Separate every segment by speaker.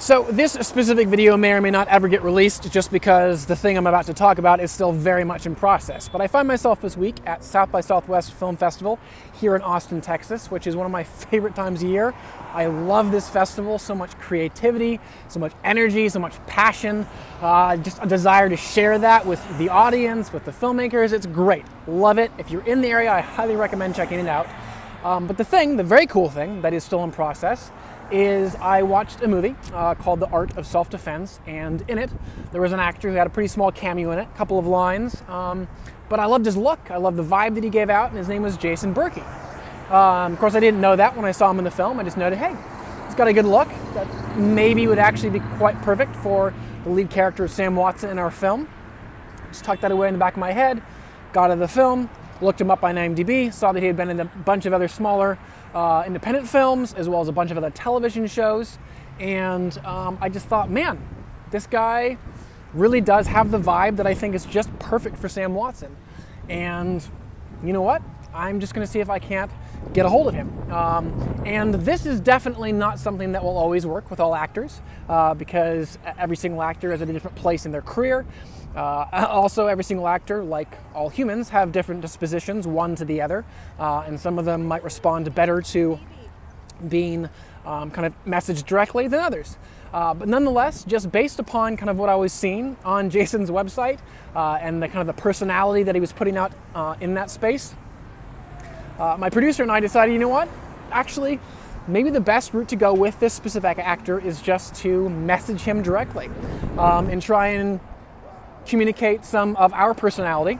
Speaker 1: So this specific video may or may not ever get released just because the thing I'm about to talk about is still very much in process. But I find myself this week at South by Southwest Film Festival here in Austin, Texas, which is one of my favorite times of year. I love this festival, so much creativity, so much energy, so much passion, uh, just a desire to share that with the audience, with the filmmakers. It's great. Love it. If you're in the area, I highly recommend checking it out. Um, but the thing, the very cool thing that is still in process, is I watched a movie uh, called The Art of Self Defense, and in it, there was an actor who had a pretty small cameo in it, a couple of lines. Um, but I loved his look, I loved the vibe that he gave out, and his name was Jason Burkey. Um, of course, I didn't know that when I saw him in the film. I just noted, hey, he's got a good look that maybe would actually be quite perfect for the lead character of Sam Watson in our film. Just tucked that away in the back of my head, got out of the film, looked him up on IMDb, saw that he had been in a bunch of other smaller uh, independent films as well as a bunch of other television shows. And um, I just thought, man, this guy really does have the vibe that I think is just perfect for Sam Watson. And you know what? I'm just going to see if I can't get a hold of him. Um, and this is definitely not something that will always work with all actors uh, because every single actor is at a different place in their career. Uh, also, every single actor, like all humans, have different dispositions, one to the other, uh, and some of them might respond better to being um, kind of messaged directly than others. Uh, but nonetheless, just based upon kind of what I was seeing on Jason's website uh, and the kind of the personality that he was putting out uh, in that space, uh, my producer and I decided, you know what? Actually, maybe the best route to go with this specific actor is just to message him directly um, and try and communicate some of our personality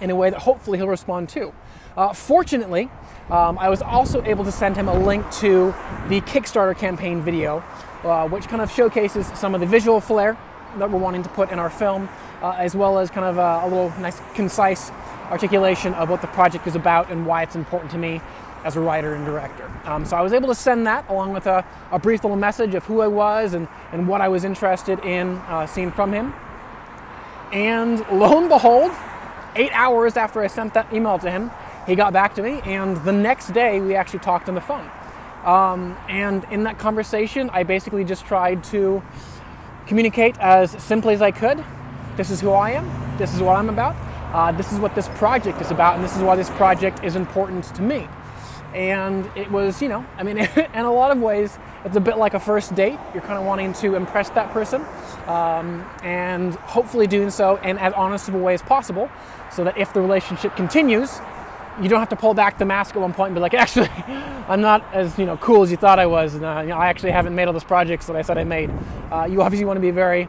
Speaker 1: in a way that hopefully he'll respond to. Uh, fortunately, um, I was also able to send him a link to the Kickstarter campaign video, uh, which kind of showcases some of the visual flair that we're wanting to put in our film, uh, as well as kind of a, a, little nice, concise articulation of what the project is about and why it's important to me as a writer and director. Um, so I was able to send that along with a, a, brief little message of who I was and, and what I was interested in uh, seeing from him. And lo and behold, eight hours after I sent that email to him, he got back to me, and the next day we actually talked on the phone. Um, and in that conversation, I basically just tried to communicate as simply as I could. This is who I am. This is what I'm about. Uh, this is what this project is about, and this is why this project is important to me. And it was, you know, I mean, in a lot of ways, it's a bit like a first date. You're kind of wanting to impress that person um, and hopefully doing so in as honest of a way as possible so that if the relationship continues, you don't have to pull back the mask at one point and be like, actually, I'm not as you know cool as you thought I was, and uh, you know, I actually haven't made all those projects that I said I made. Uh, you obviously want to be very,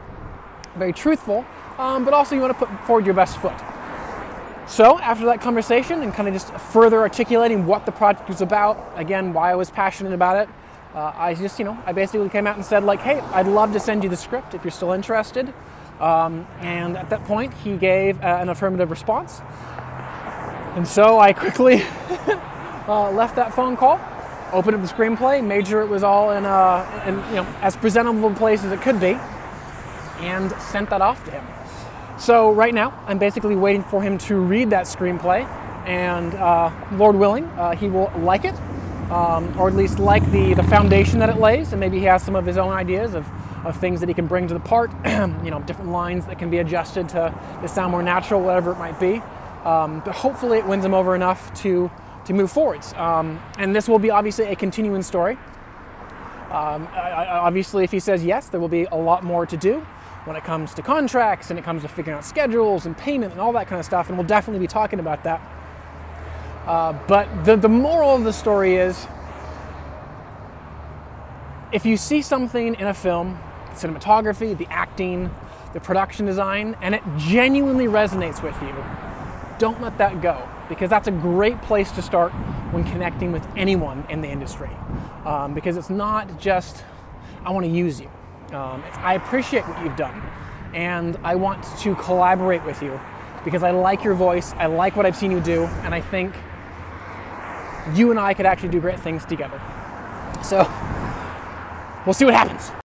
Speaker 1: very truthful, um, but also you want to put forward your best foot. So after that conversation and kind of just further articulating what the project was about, again, why I was passionate about it, uh, I just, you know, I basically came out and said like, hey, I'd love to send you the script if you're still interested. Um, and at that point, he gave uh, an affirmative response. And so I quickly uh, left that phone call, opened up the screenplay, made sure it was all in, uh, in you know, as presentable a place as it could be, and sent that off to him. So right now, I'm basically waiting for him to read that screenplay, and uh, Lord willing, uh, he will like it, um, or at least like the, the foundation that it lays, and maybe he has some of his own ideas of, of things that he can bring to the part, you know, different lines that can be adjusted to, to sound more natural, whatever it might be. Um, but hopefully it wins him over enough to, to move forwards. Um, and this will be obviously a continuing story. Um, obviously, if he says yes, there will be a lot more to do when it comes to contracts and it comes to figuring out schedules and payment and all that kind of stuff. And we'll definitely be talking about that. Uh, but the, the moral of the story is if you see something in a film, the cinematography, the acting, the production design, and it genuinely resonates with you, don't let that go because that's a great place to start when connecting with anyone in the industry. Um, because it's not just, I want to use you. Um, I appreciate what you've done and I want to collaborate with you because I like your voice, I like what I've seen you do, and I think you and I could actually do great things together. So we'll see what happens.